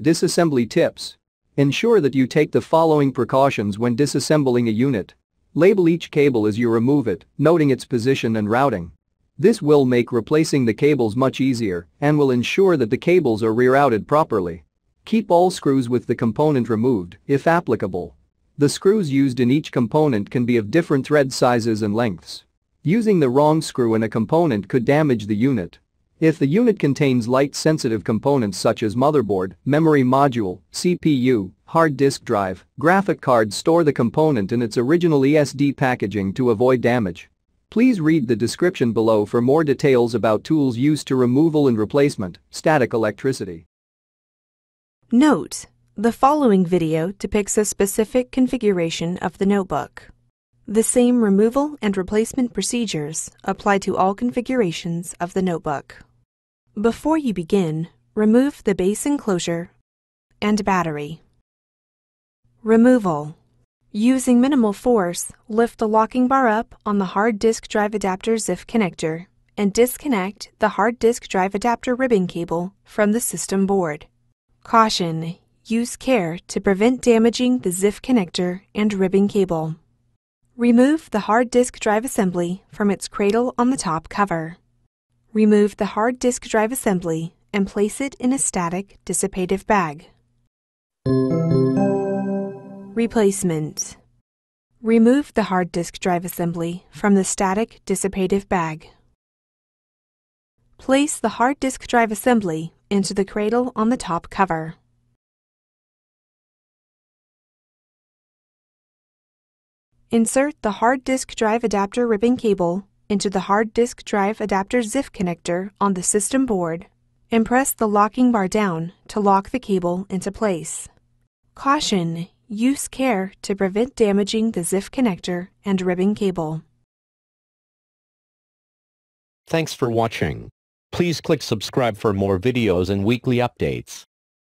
Disassembly tips. Ensure that you take the following precautions when disassembling a unit. Label each cable as you remove it, noting its position and routing. This will make replacing the cables much easier and will ensure that the cables are rerouted properly. Keep all screws with the component removed, if applicable. The screws used in each component can be of different thread sizes and lengths. Using the wrong screw in a component could damage the unit. If the unit contains light-sensitive components such as motherboard, memory module, CPU, hard disk drive, graphic card store the component in its original ESD packaging to avoid damage. Please read the description below for more details about tools used to removal and replacement, static electricity. Note: The following video depicts a specific configuration of the notebook. The same removal and replacement procedures apply to all configurations of the notebook. Before you begin, remove the base enclosure and battery. Removal. Using minimal force, lift the locking bar up on the hard disk drive adapter ZIF connector and disconnect the hard disk drive adapter ribbon cable from the system board. Caution: Use care to prevent damaging the ZIF connector and ribbon cable. Remove the hard disk drive assembly from its cradle on the top cover. Remove the hard disk drive assembly and place it in a static dissipative bag. Replacement Remove the hard disk drive assembly from the static dissipative bag. Place the hard disk drive assembly into the cradle on the top cover. Insert the hard disk drive adapter ribbon cable into the hard disk drive adapter ZIF connector on the system board and press the locking bar down to lock the cable into place. Caution: Use care to prevent damaging the ZIF connector and ribbon cable. Thanks for watching. Please click subscribe for more videos and weekly updates.